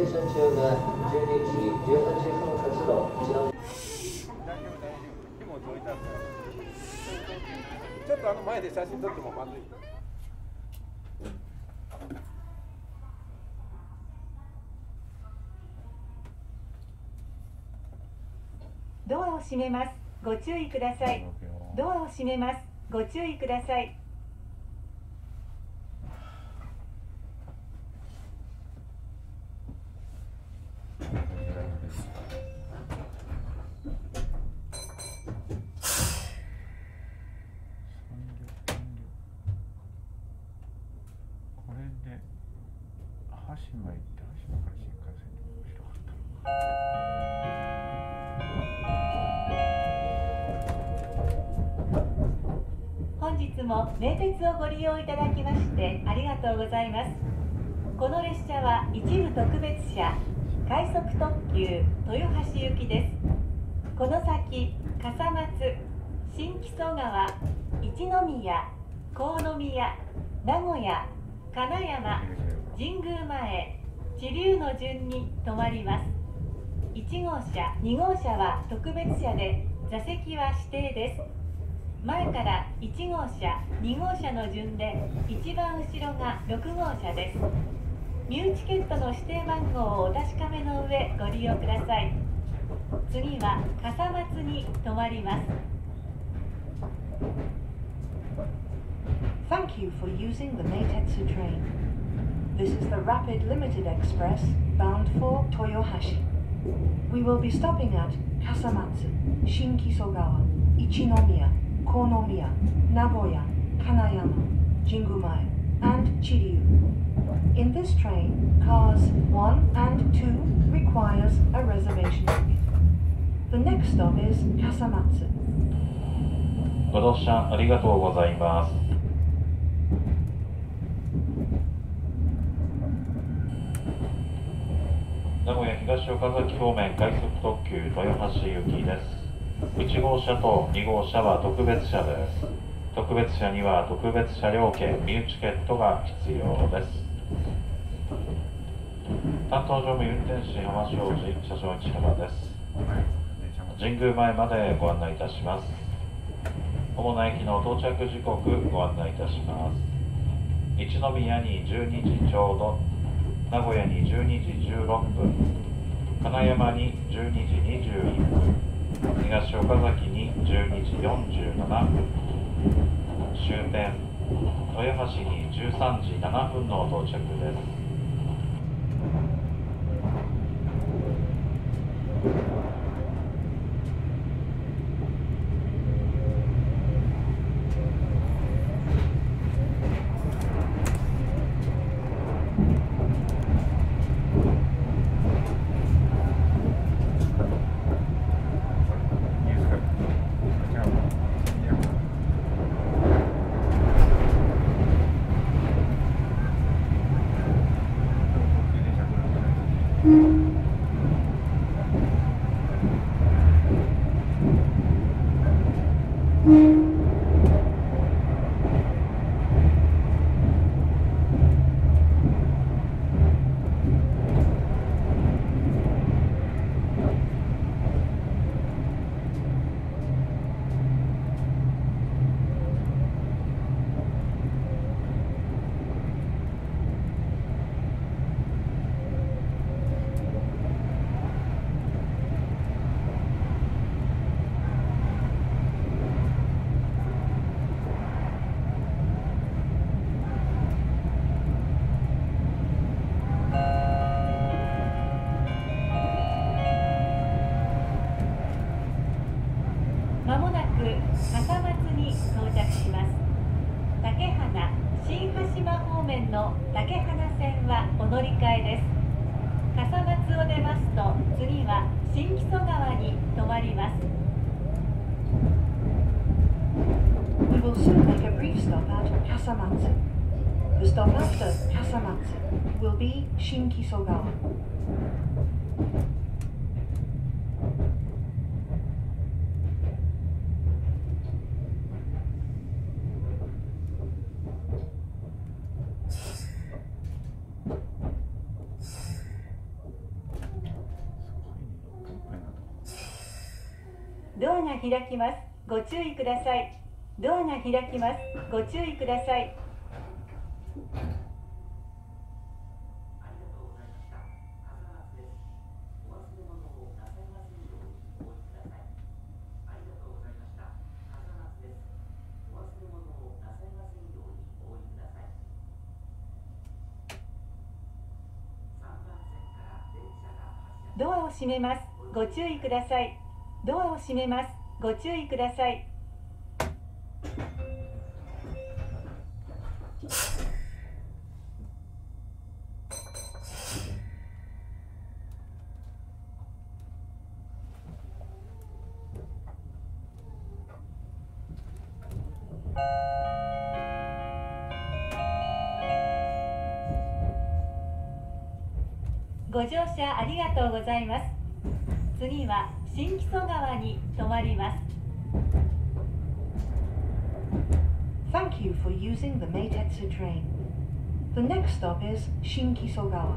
1番線停車中が12時18分発の一ノちょっとあの前で写真撮ってもまずい。ドアを閉めます。ご注意ください。ドアを閉めます。ご注意ください。日も名鉄をご利用いただきましてありがとうございます。この列車は一部特別車快速特急豊橋行きです。この先笠松新木曽川一宮河宮名古屋金山神宮前知立の順に停まります。1号車2号車は特別車で座席は指定です。前から1号車2号車の順で一番後ろが6号車ですミューチケットの指定番号をお確かめの上ご利用ください次は笠松に停まります Thank you for using the Meitetsu train. This is the Rapid Limited Express bound for Toyohashi. We will be stopping at Kasamatsu, Shinkisogawa, Ichinomiya, Kono Mia, Nagoya, Kanayama, Jingumae, and Chiryu. In this train, cars 1 and 2 requires a reservation ticket. The next stop is Kasamatsu. ご乗車ありがとうございます。名古屋東岡崎方面快速特急豊橋行きです。1号車と2号車は特別車です。特別車には特別車両券、ミューチケットが必要です。担当乗務運転士浜庄司車掌市原です。神宮前までご案内いたします。主な駅の到着時刻ご案内いたします一宮に12時ちょうど名古屋に12時16分金山に12時21分東岡崎に12時47分終点豊橋に13時7分の到着です。が開きます。ご注意ください。ドアが開きます。ご注意ください。ドアを閉めます。ご注意ください。ドアを閉めます。ご注意ください。ご乗車ありがとうございます。次は新木曽川に止まります Thank you for using the Meitetsu train. The next stop is Shinkisogawa.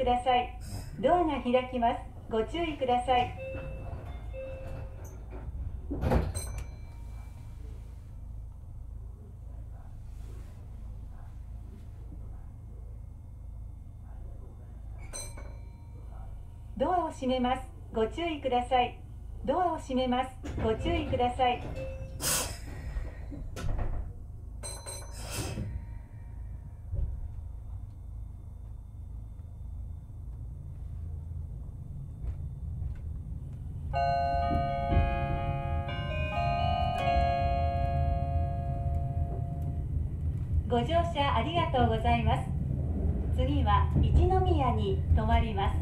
ください。ドアが開きます。ご注意ください。ドアを閉めます。ご注意ください。ドアを閉めます。ご注意ください。次は一宮に停まります。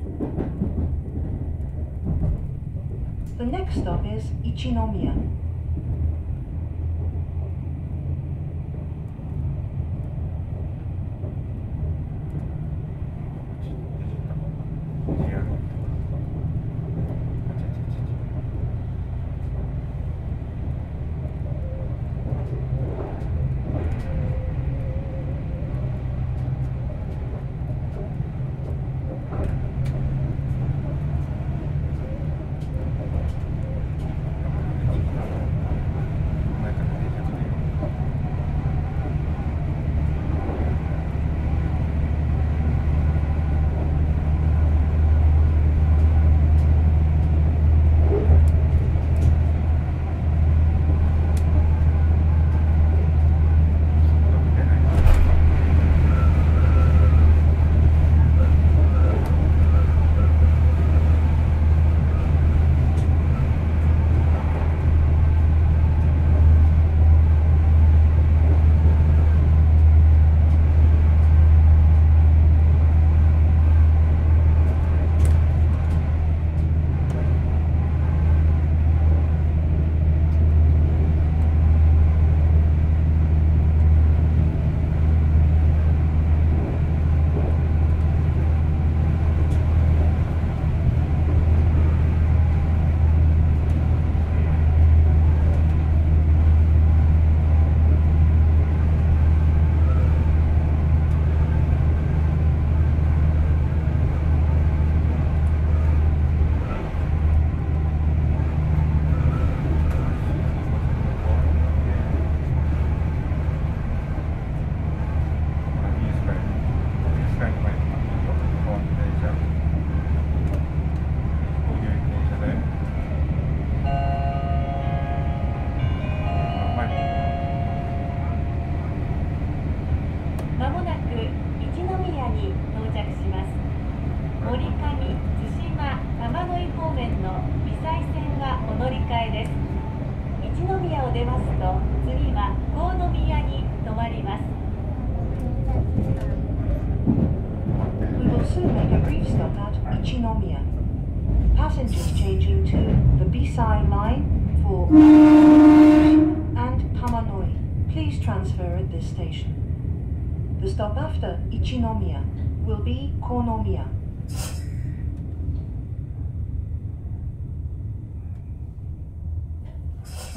After Ichinomiya. Will be Konomiya.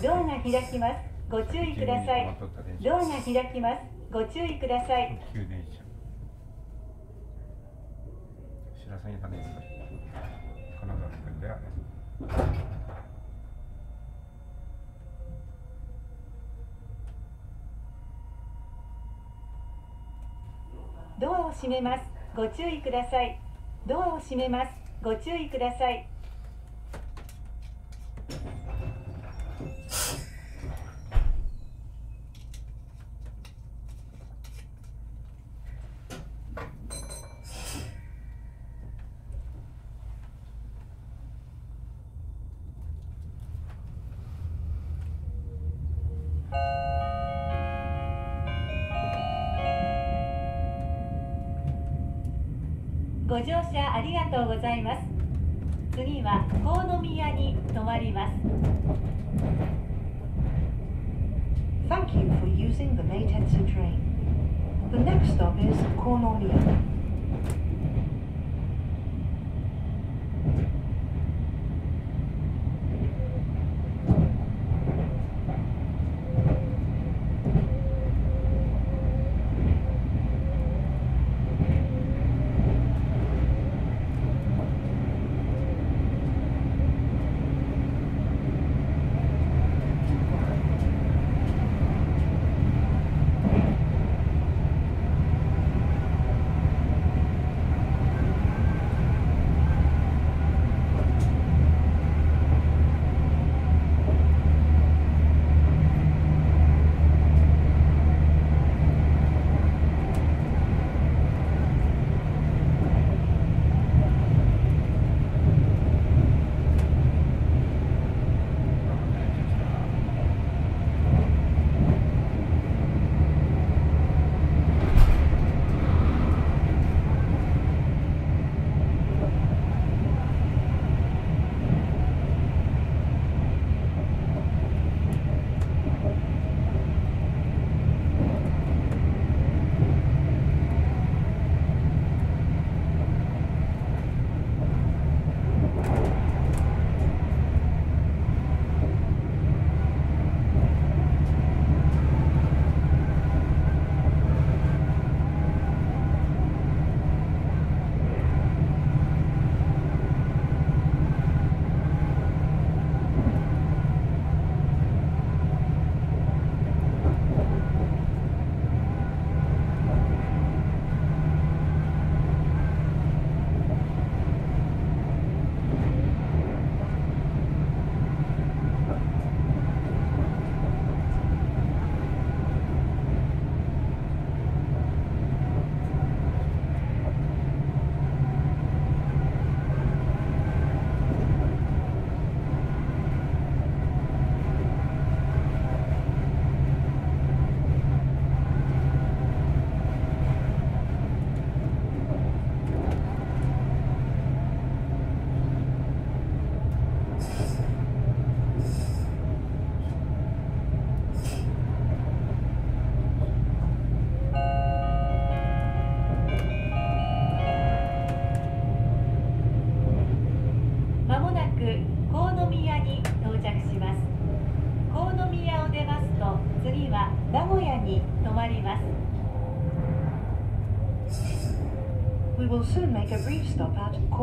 ドアが開きますご注意くださいドアが開きますご注意ください特急電車白鷺羽根金沢くんだよドアを閉めます。ご注意ください。ドアを閉めます。ご注意ください。とうございます次は河宮に停まります Thank you for using the Meitetsu train. The next stop is Konomiya.「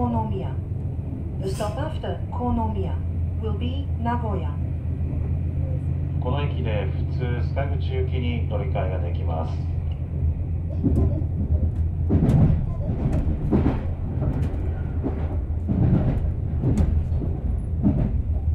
Konomiya. The stop after Konomiya will be Nagoya. この駅で普通須賀口行きに乗り換えができます南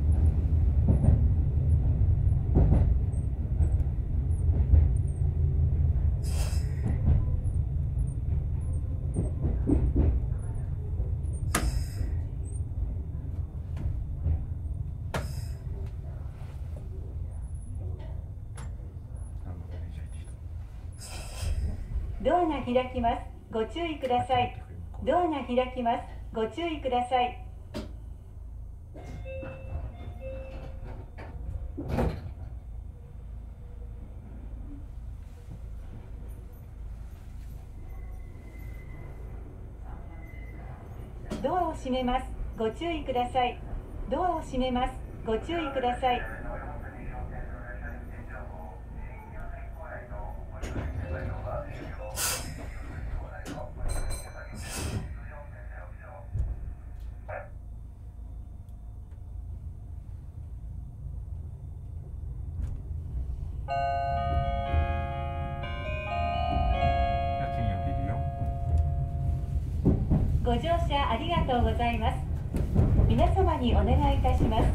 部電車1ドアが開きます。ご注意ください。ドアが開きます。ご注意ください。ドアを閉めます。ご注意ください。ドアを閉めます。ご注意ください。家賃を見るよご乗車ありがとうございます。皆様にお願いいたします。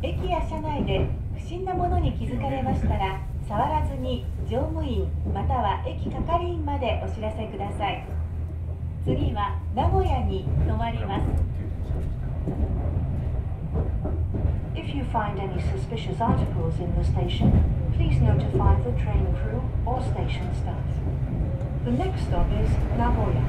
駅や車内で不審なものに気づかれましたら触らずに乗務員または駅係員までお知らせください次は名古屋に停まります If you find any suspicious articles in the station, please notify the train crew or station staff. The next stop is Nagoya.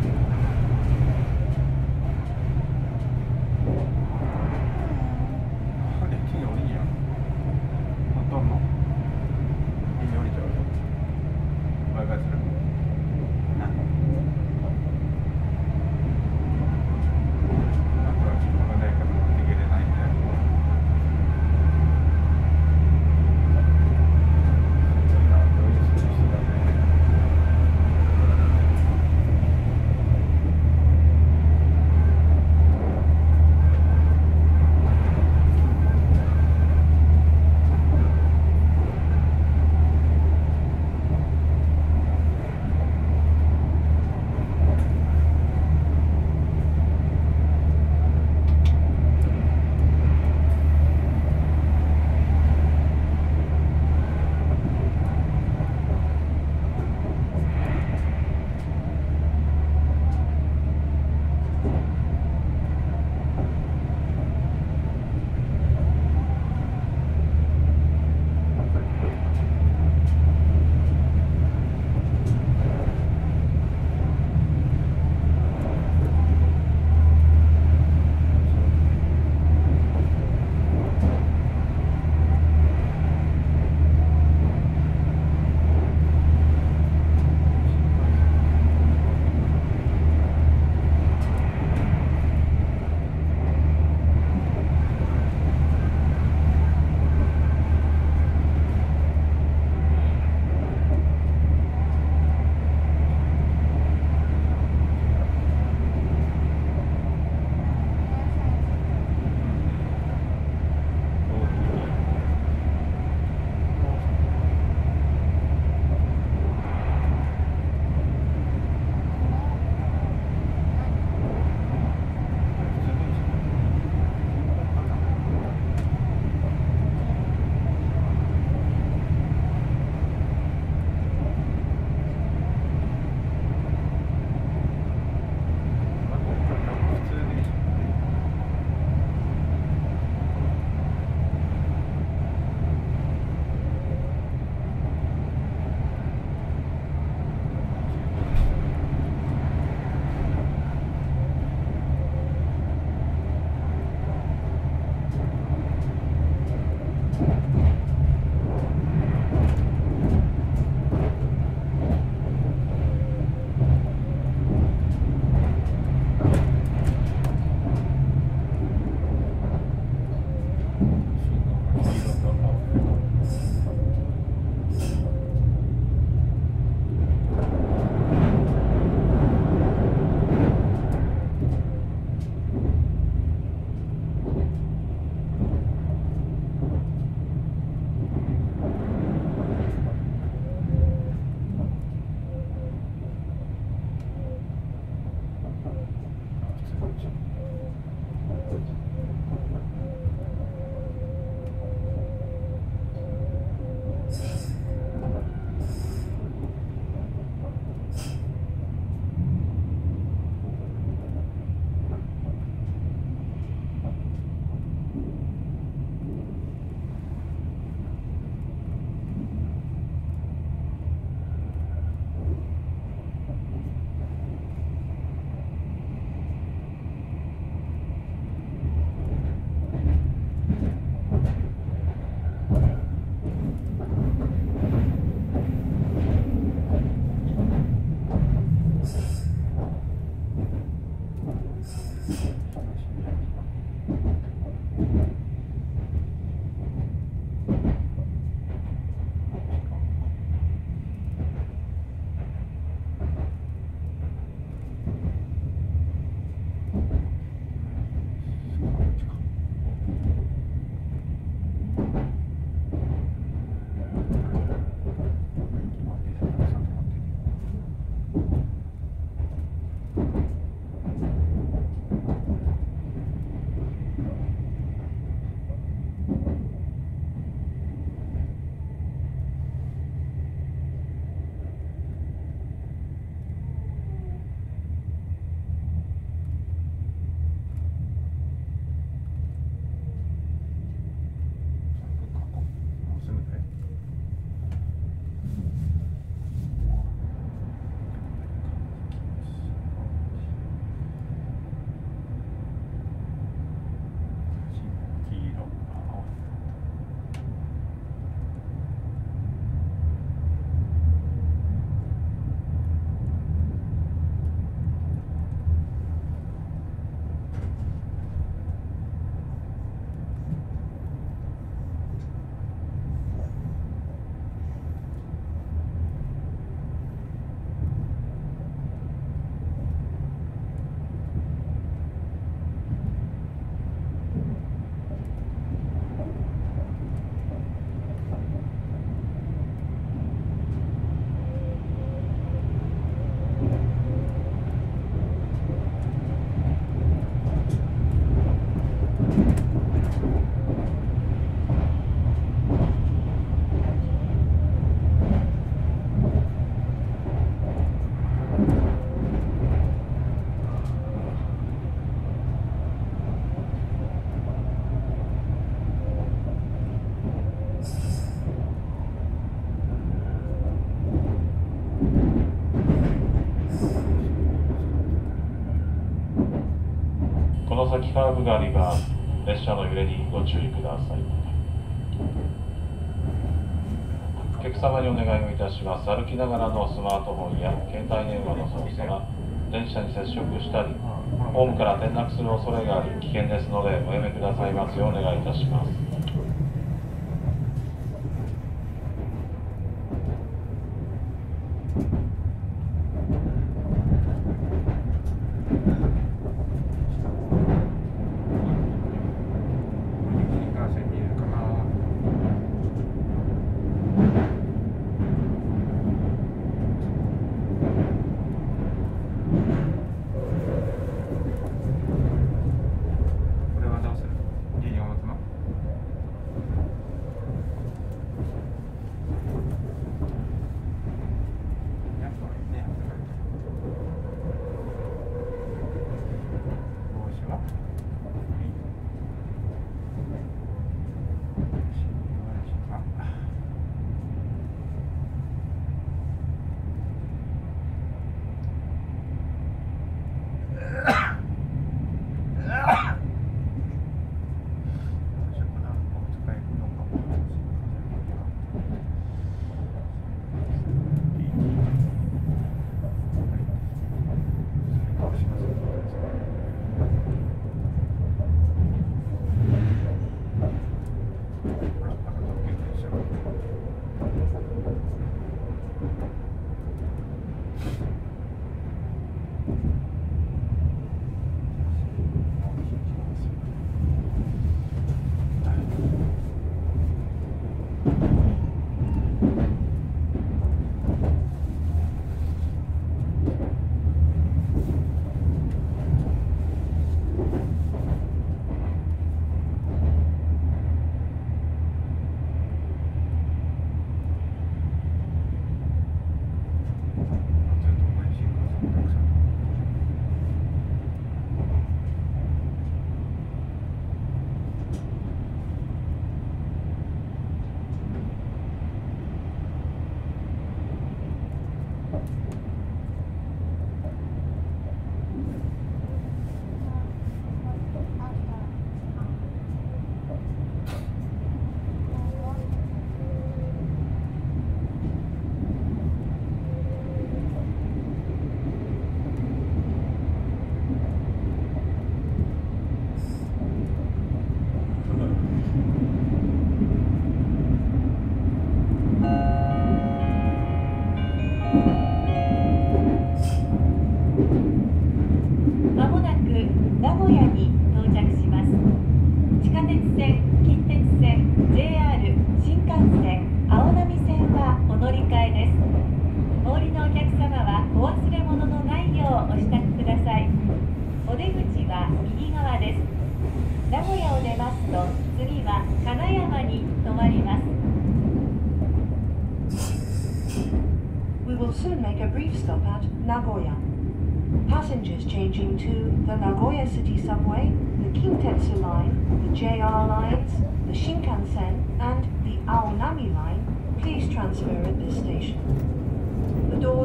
カーブがあります列車の揺れにご注意ください。お客様にお願いをいたします。歩きながらのスマートフォンや携帯電話の操作が電車に接触したりホームから転落する恐れがあり危険ですのでおやめくださいますようお願いいたします。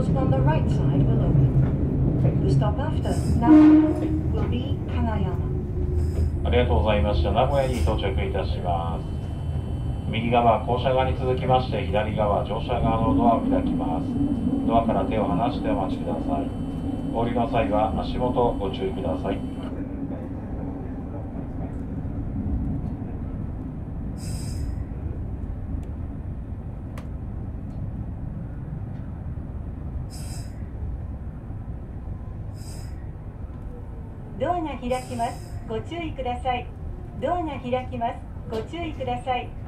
Station on the right side will open. The stop after. Nagoya will be Kanayama. ありがとうございました。名古屋に到着いたします。右側降車側に続きまして左側乗車側のドアを開きます。ドアから手を離してお待ちください。降りの際は足元ご注意くださいドアが開きます。ご注意ください。ドアが開きます。ご注意ください。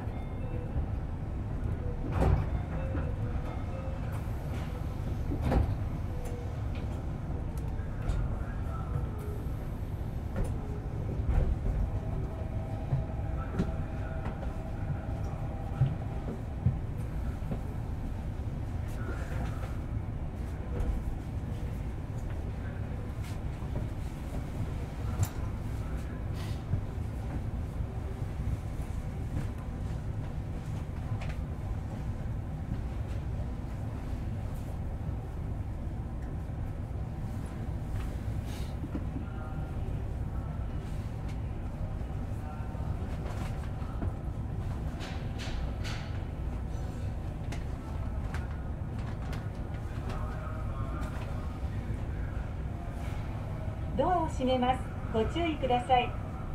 閉めます。ご注意ください。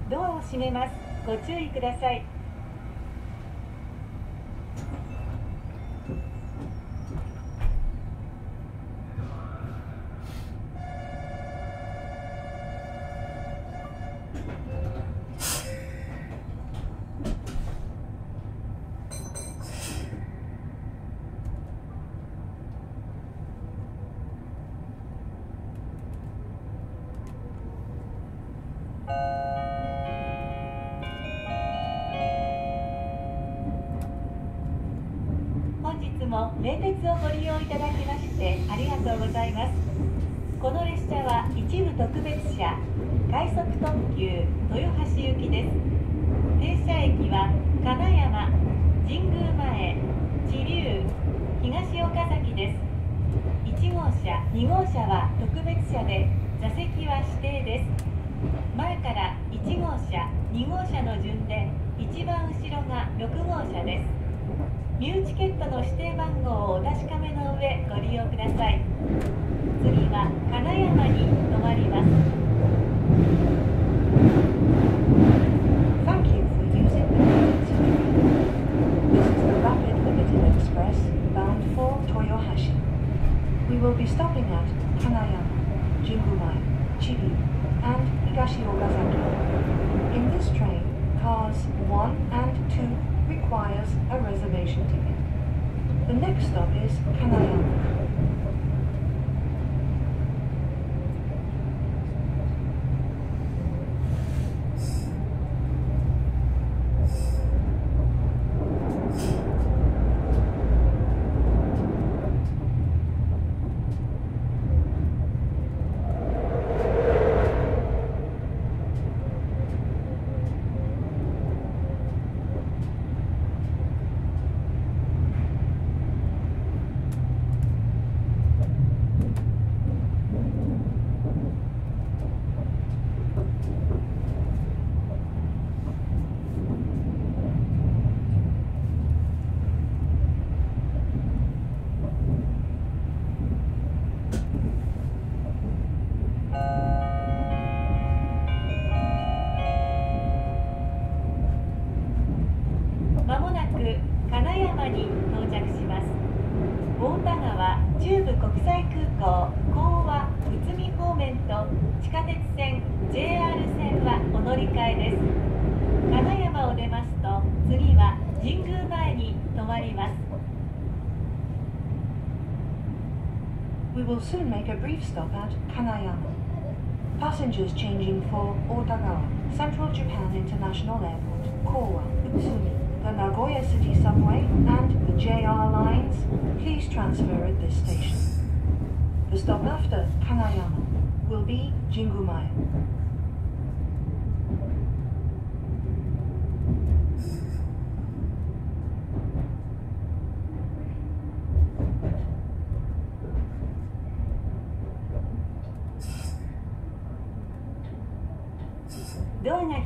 ドアを閉めます。ご注意ください本日も名鉄をご利用いただきましてありがとうございますこの列車は一部特別車快速特急豊橋行きです停車駅は金山神宮前知立東岡崎です1号車2号車は特別車で座席は指定です前から1号車2号車の順で一番後ろが6号車です。ミューチケットの指定番号をお確かめの上ご利用ください。次は金山に止まります。Cars 1 and 2 requires a reservation ticket. The next stop is Kanayama. Brief stop at Kanayama. Passengers changing for Otagawa, Central Japan International Airport, Kowa, Utsumi, the Nagoya City Subway, and the JR lines, please transfer at this station. The stop after Kanayama will be Jingumae.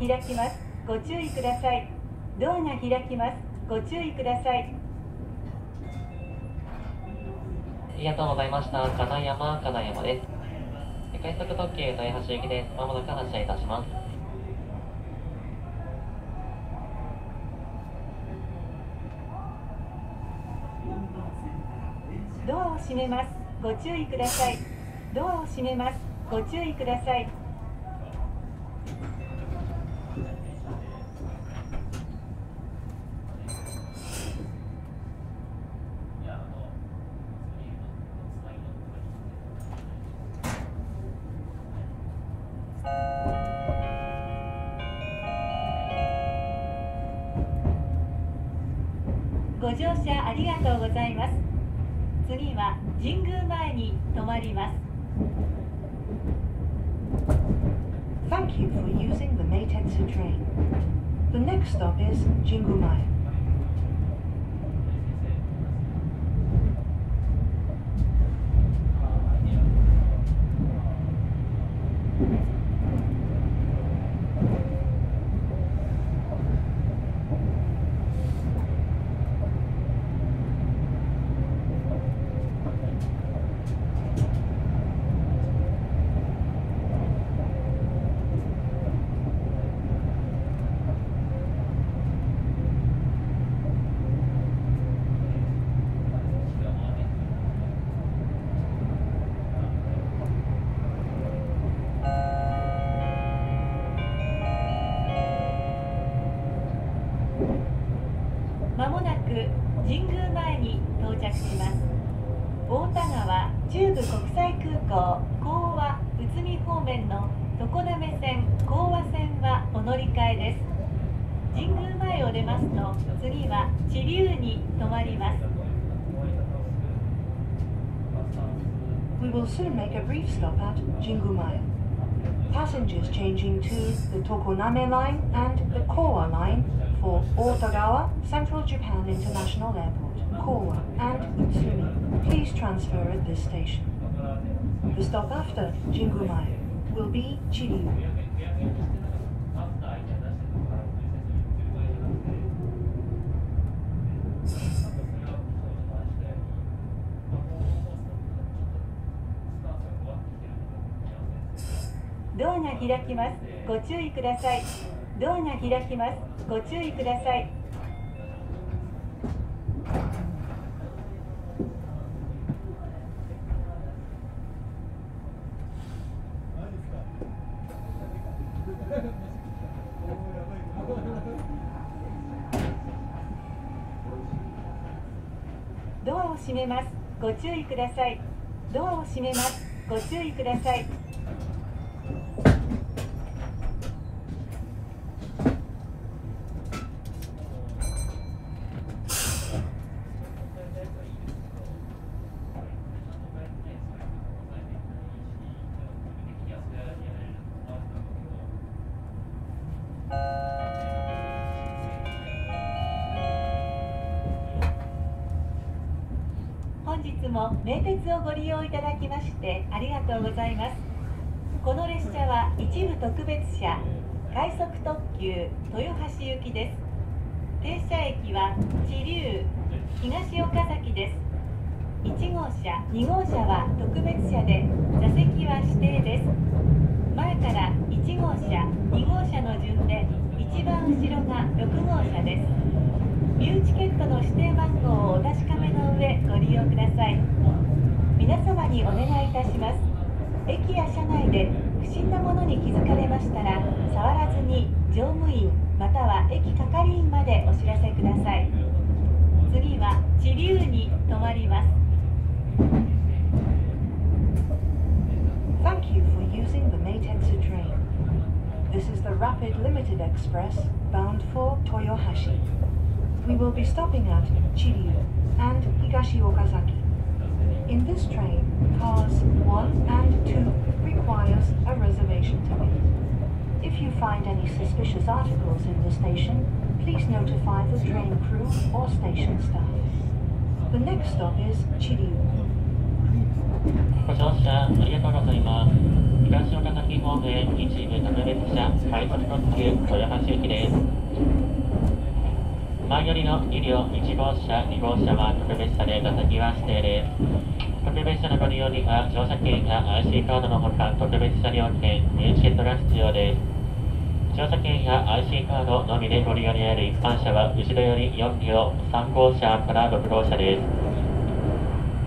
開きますご注意くださいドアが開きますご注意くださいありがとうございました。金山、金山です。快速特急豊橋行きです。まもなく発車いたします。ドアを閉めますご注意くださいドアを閉めますご注意ください is Jingumae.「次は知立に停まります We will soon make a brief stop at Jingumaya. Passengers changing to the Tokoname line and the Kowa line for Otagawa, Central Japan International Airport, Kowa, and Utsumi, please transfer at this station. The stop after Jingumaya will be Chiryu. ドアが開きます。ご注意ください。ドアが開きます。ご注意ください。ドアを閉めます。ご注意ください。ドアを閉めます。ご注意ください。をご利用いただきましてありがとうございます。この列車は一部特別車快速特急豊橋行きです。停車駅は知立東岡崎です。1号車2号車は特別車で座席は指定です。前から1号車2号車の順で一番後ろが6号車ですビューチケットの指定番号をお確かめの上ご利用ください皆様にお願いいたします駅や車内で不審なものに気づかれましたら触らずに乗務員または駅係員までお知らせください次は知立に停まります Thank you for using the Meitetsu train. This is the Rapid Limited Express bound for Toyohashi. We will be stopping at Chiryu and Higashi Okazaki. In this train, cars 1 and 2 requires a reservation ticket. If you find any suspicious articles in the station, please notify the train crew or station staff. The next stop is Chiryu. ご乗車ありがとうございます。東岡崎方面一部特別車快速特急豊橋行きです。 前よりの2両1号車、2号車は特別車で座席は指定です。特別車のご利用には乗車券や IC カードのほか特別車料券、入チケットが必要です。乗車券や IC カードのみでご利用になる一般車は後ろより4両3号車から6号車です。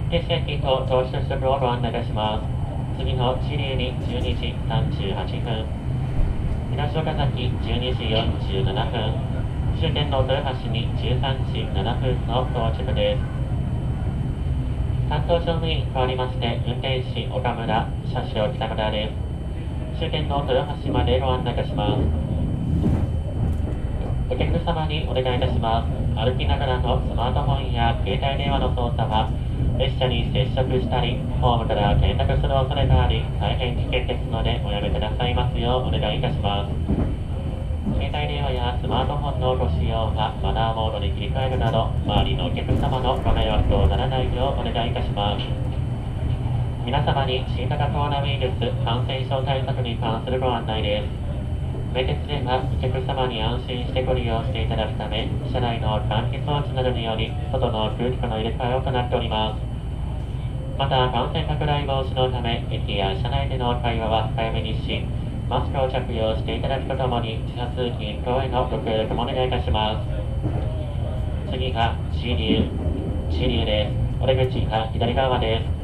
停車駅と到着速をご案内いたします。次の地理に12時38分、東岡崎12時47分、終点の豊橋に13時7分の到着です。担当乗務員変わりまして、運転士岡村、車掌北村です。終点の豊橋までご案内いたします。お客様にお願いいたします。歩きながらのスマートフォンや携帯電話の操作は、列車に接触したり、ホームから転落する恐れがあり、大変危険ですのでおやめくださいますようお願いいたします。携帯電話やスマートフォンのご使用はマナーモードに切り替えるなど、周りのお客様のご迷惑とならないようお願いいたします。皆様に新型コロナウイルス感染症対策に関するご案内です。名鉄ではお客様に安心してご利用していただくため、車内の換気装置などにより、外の空気との入れ替えを行っております。また、感染拡大防止のため、駅や車内での会話は控えめにし、マスクを着用していただくとともに、自発通勤等へのご協力もお願いいたします。次が C 流、C 流です。お出口が左側です。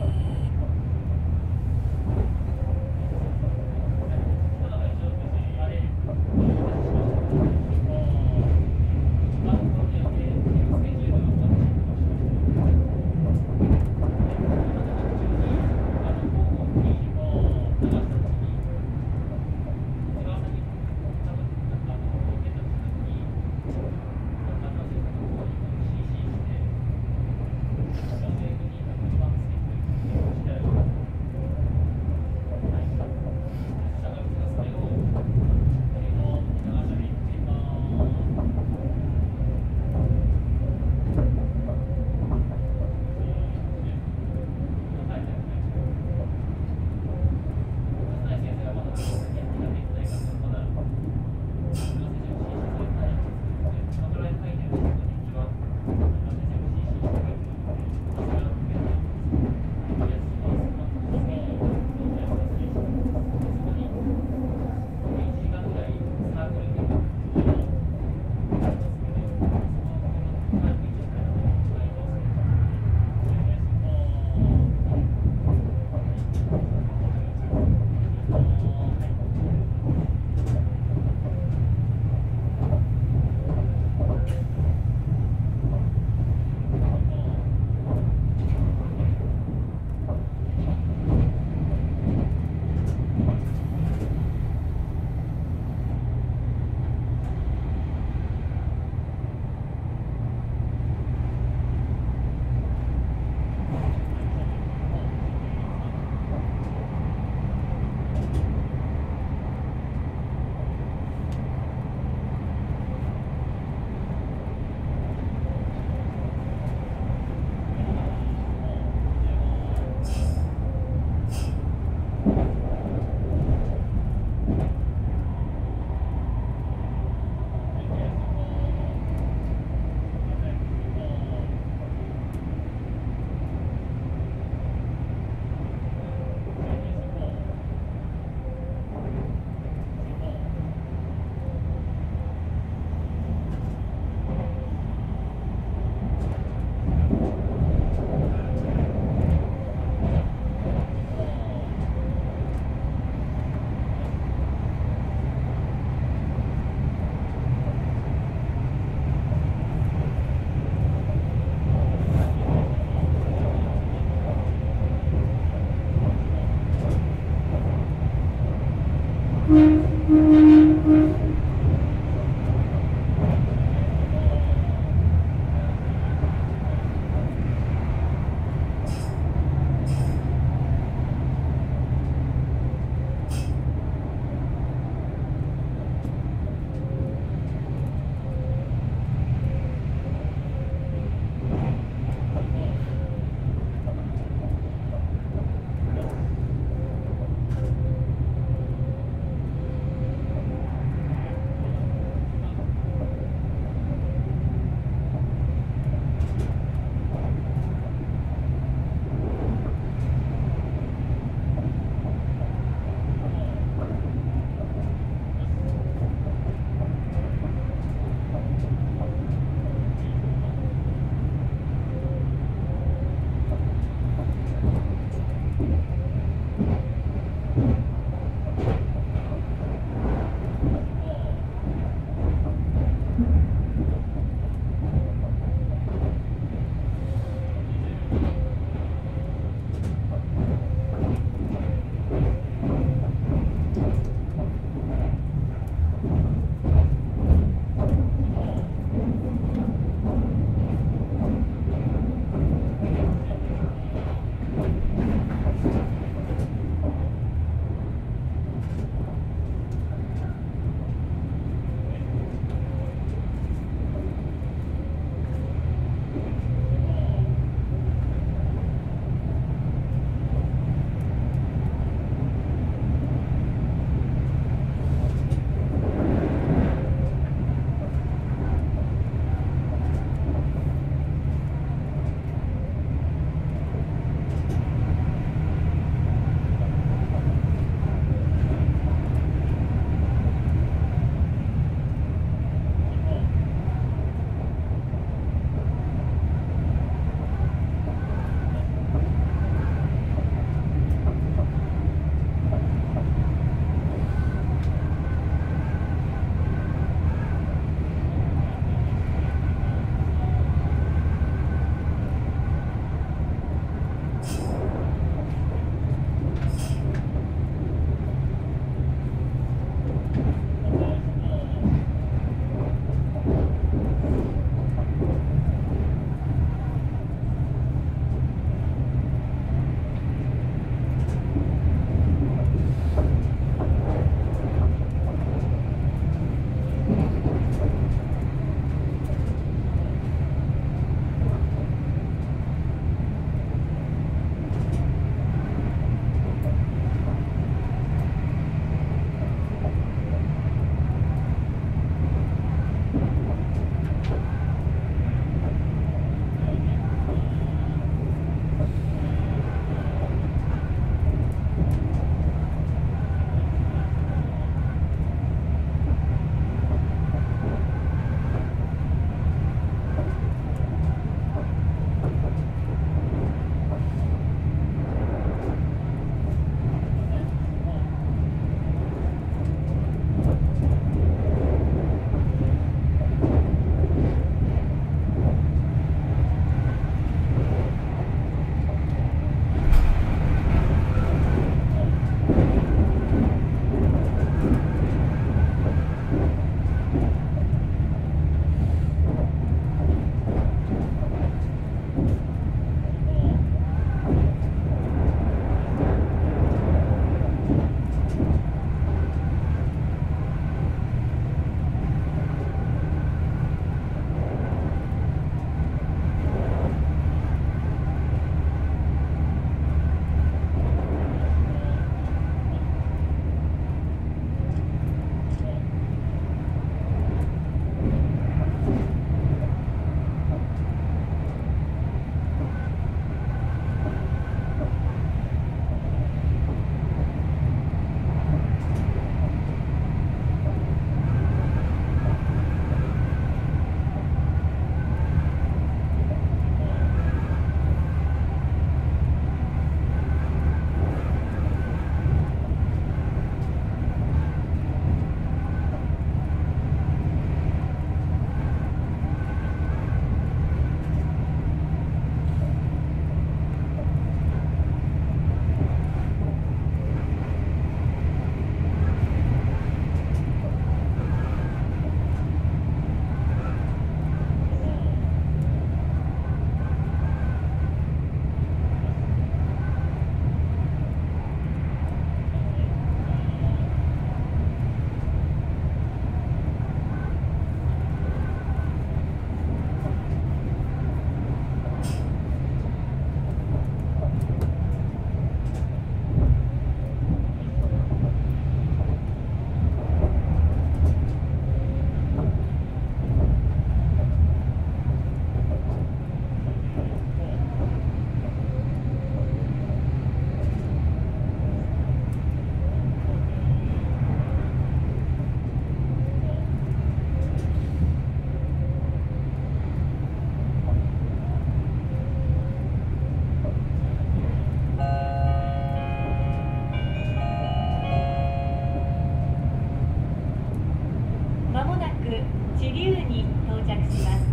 に到着します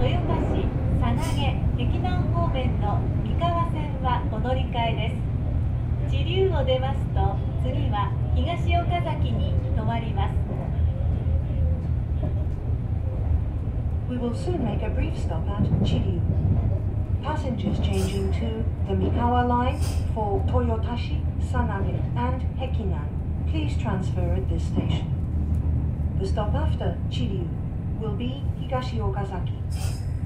豊橋佐賀碧南方面の三河線はお乗り換えです地流を出ますと次は東岡崎に停まります We will soon make a brief stop at Chiryu. Passengers changing to the Mikawa line for Toyotashi, Sanage, and Hekinan, please transfer at this station. The stop after Chiryu will be Higashiokazaki.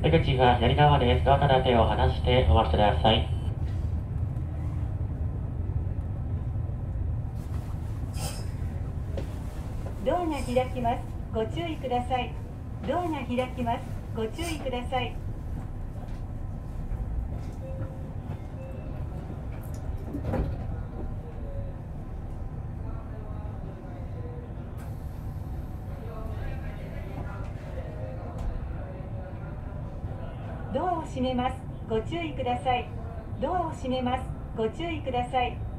出口は左側です。ドアから手を離してお待ちください。ドアが開きますご注意くださいドアが開きますご注意ください閉めます。ご注意ください。ドアを閉めます。ご注意ください。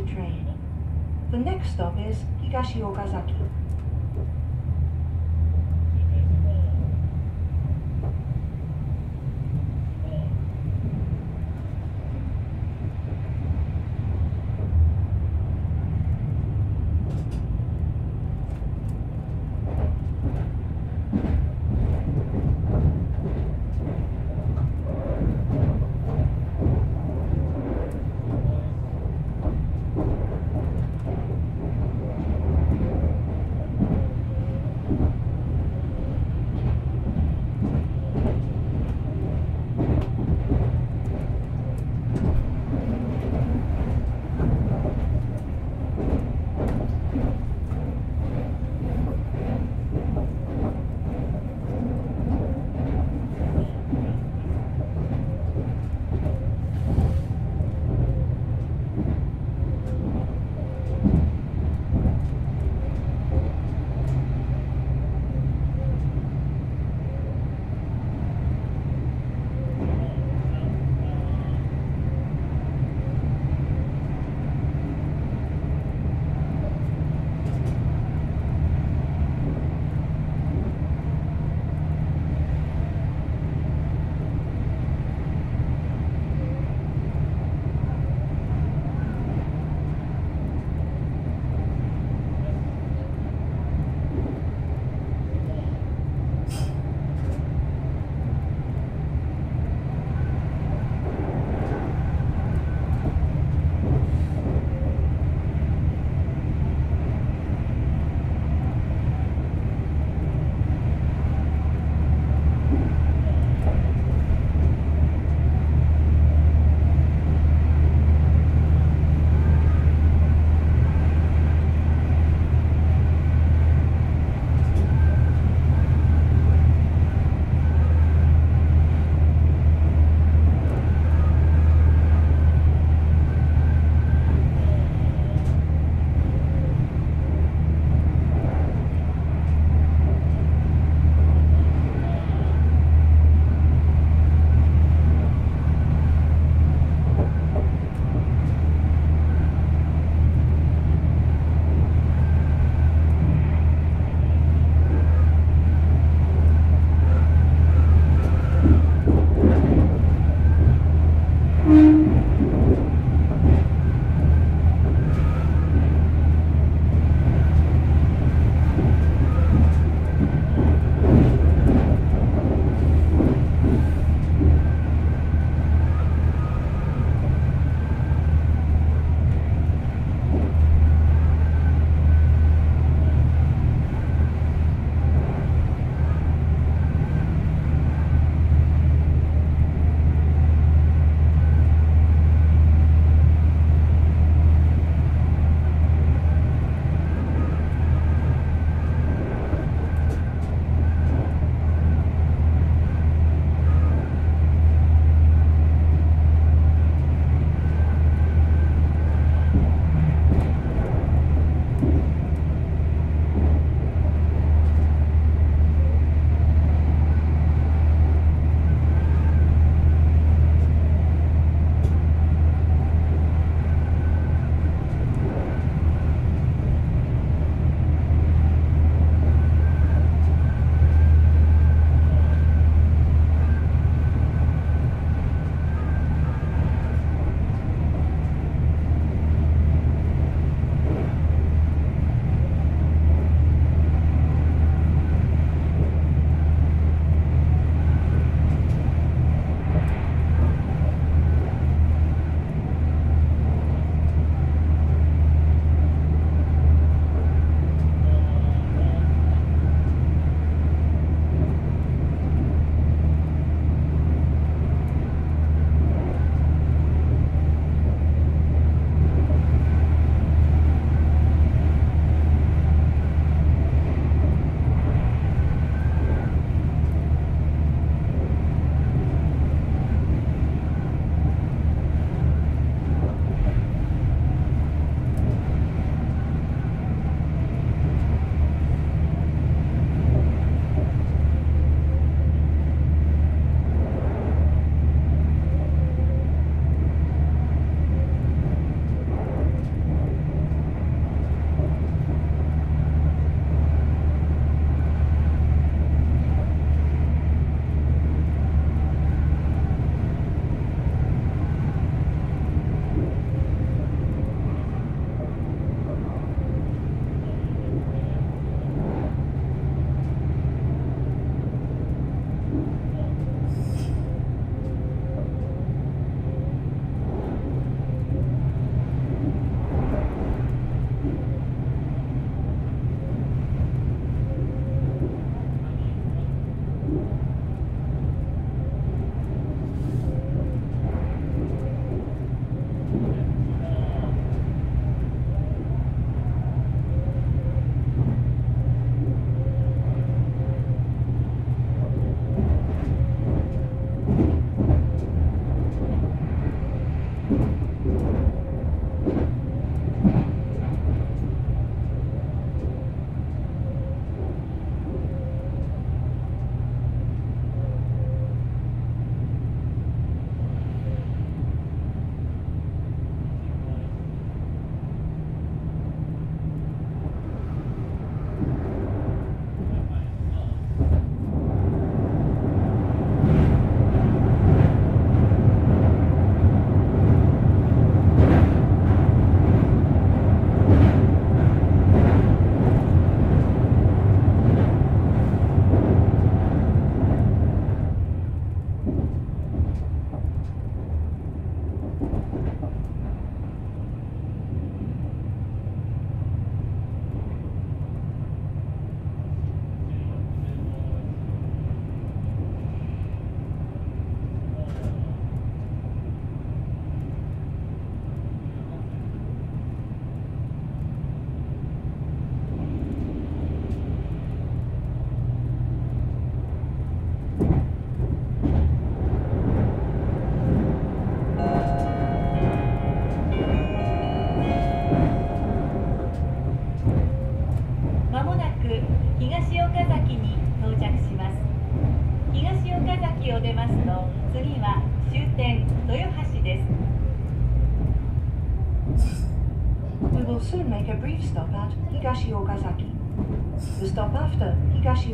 The Meitetsu train. The next stop is Higashiokazaki.「も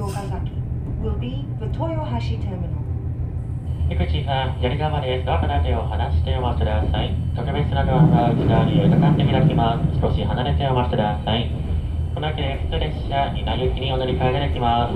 Higashi Okazaki will be the Toyohashi Terminal. 出口は左側です。ドアから手を離してお待ちください。特別なドアが内側にかかって開きます。少し離れてお待ちください。この秋で普通列車、稲行きにお乗り換えができます。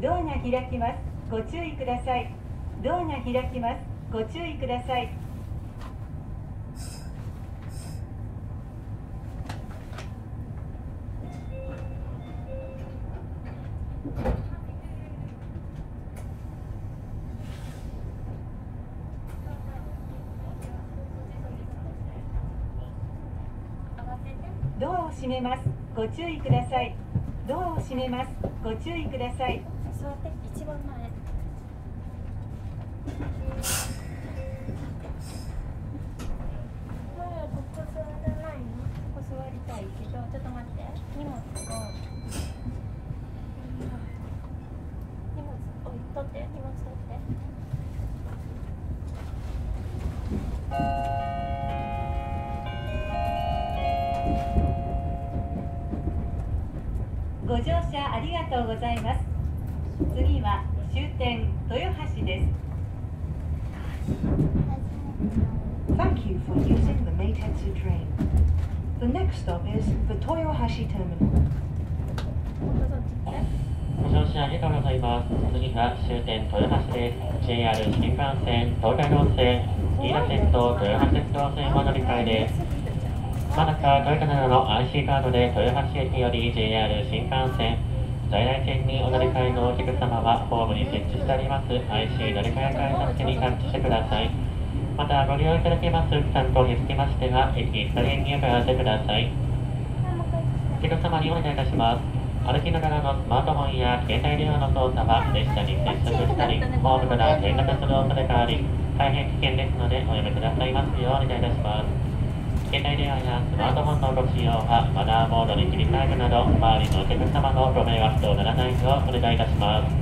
ドアが開きます。ご注意ください。ドアが開きます。ご注意ください。ドアを閉めます。ご注意ください。ドアを閉めます。ご注意ください座って一番前前はここ座らないのここ座りたいけどちょっと待って荷物を荷物おい取って荷物取ってご乗車ありがとうございます次は終点豊橋です Thank you for using the Meitetsu train. The next stop is the Toyohashi Terminal. 今度どっち行ってご乗車ありがとうございます。次は終点豊橋です。JR 新幹線、東海道線、飯田線と豊橋鉄道線お乗り換えです。まだかトヨタなどの IC カードで豊橋駅より JR 新幹線、在来線にお乗り換えのお客様はホームに設置してあります IC 乗り換え改札機にタッチしてください。またご利用いただけます参考につきましては、駅下連にお問い合わせください。お客様にお願いいたします。歩きながらのスマートフォンや携帯電話の操作は列車に接触したり、ホームから転落する恐れがあり、大変危険ですのでおやめくださいますようお願いいたします。携帯電話やスマートフォンのご使用はマナーモードに切り替えるなど、周りのお客様のご迷惑とならないようお願いいたします。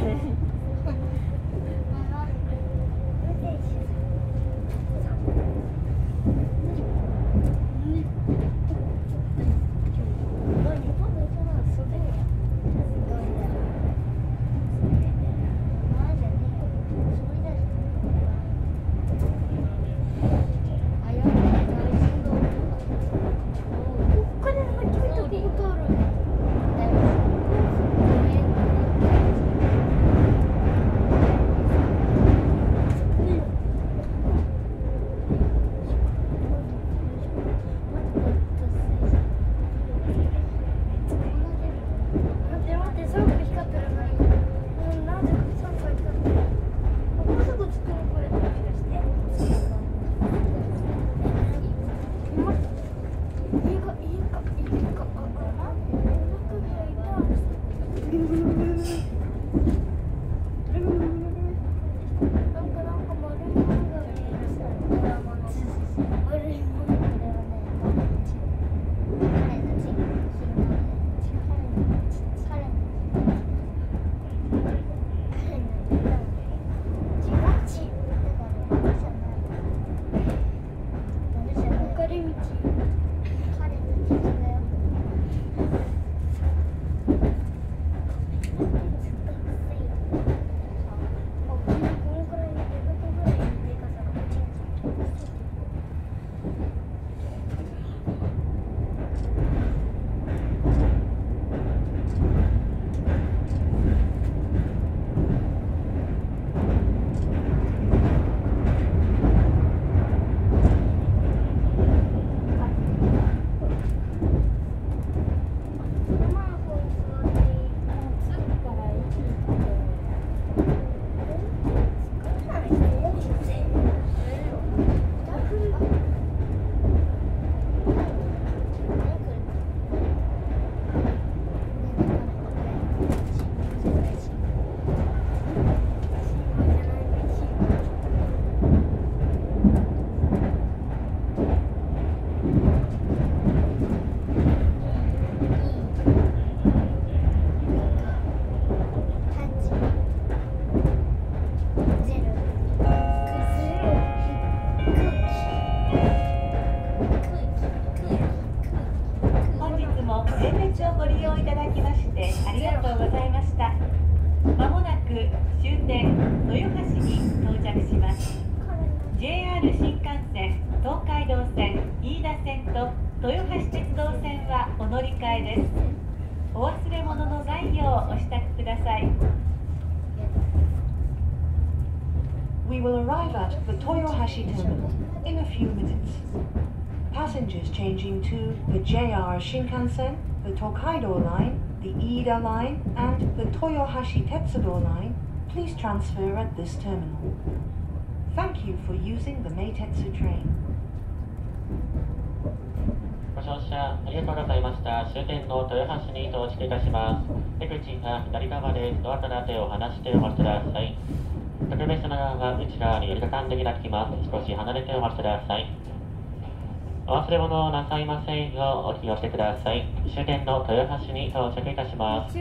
Okay. arrive at the Toyohashi terminal in a few minutes. Passengers changing to the JR Shinkansen, the Tokaido line, the Ida line, and the Toyohashi Tetsudo line, please transfer at this terminal. Thank you for using the Meitetsu train. ご乗車ありがとうございました。終点の豊橋に到着いたします。出口が左側です。ドアから手を離してお待ちください。 特別な側が内側に折りたたんで開きます。少し離れてお待ちください。お忘れ物をなさいませんようお気をつけください。終点の豊橋に到着いたします。